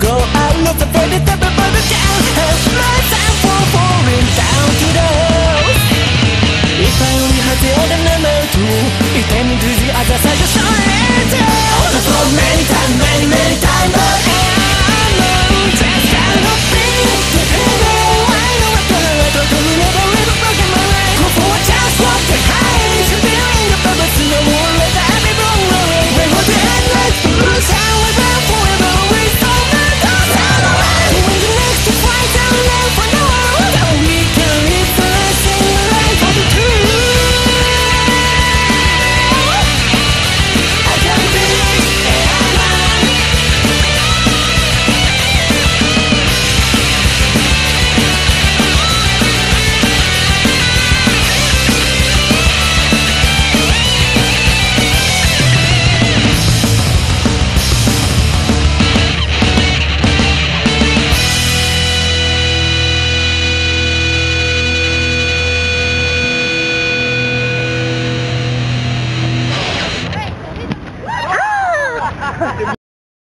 go. I'm not afraid that everybody can help myself from falling down to the earth If I only had the other number two It came to the other side of the sun.